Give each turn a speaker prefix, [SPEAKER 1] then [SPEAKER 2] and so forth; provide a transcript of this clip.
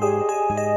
[SPEAKER 1] Música